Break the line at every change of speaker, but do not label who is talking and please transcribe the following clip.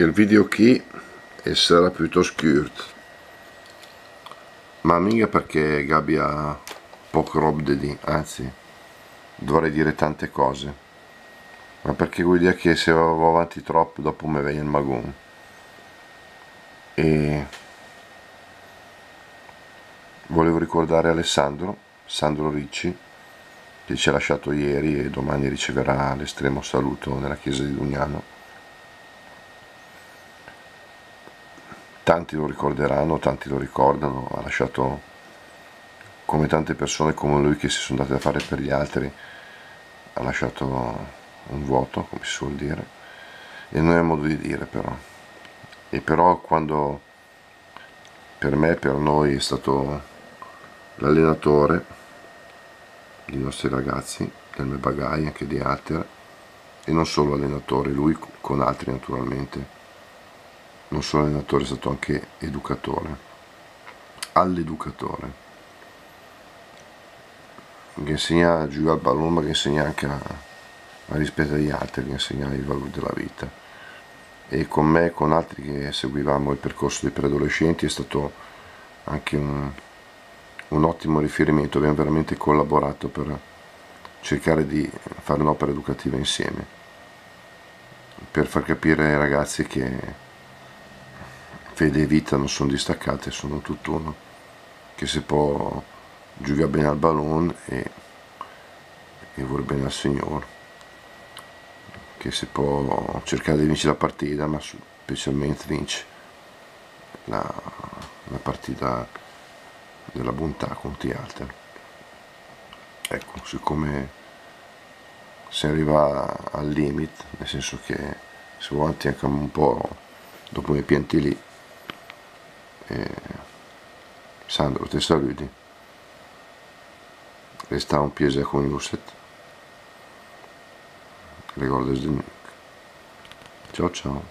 che il video qui sarà piuttosto curto ma mica perché Gabi ha poco roba di dire anzi dovrei dire tante cose. Ma perché vuol dire che se vado avanti troppo dopo mi viene il magone e volevo ricordare Alessandro Sandro Ricci che ci ha lasciato ieri e domani riceverà l'estremo saluto nella chiesa di Dugnano tanti lo ricorderanno, tanti lo ricordano, ha lasciato come tante persone come lui che si sono andate a fare per gli altri, ha lasciato un vuoto, come si suol dire, e non è modo di dire però. E però quando per me, per noi è stato l'allenatore dei nostri ragazzi, del Mebagai, anche di Alter, e non solo allenatore, lui con altri naturalmente, non solo allenatore, è stato anche educatore, all'educatore, che insegna a giocare al pallone, ma che insegna anche a, a rispettare gli altri, che insegna i valori della vita. E con me e con altri che seguivamo il percorso dei preadolescenti è stato anche un, un ottimo riferimento, abbiamo veramente collaborato per cercare di fare un'opera educativa insieme, per far capire ai ragazzi che fede e vita non sono distaccate, sono tutt'uno, che si può giocare bene al ballone e, e vuole bene al Signore, che si può cercare di vincere la partita, ma specialmente vince la, la partita della bontà contro gli altri. Ecco, siccome si arriva al limite, nel senso che si vuole anche un po' dopo i pianti lì, sanduutin solidi. Restaun piezakoniuset. Gregor Desdenyuk. Ciao ciao.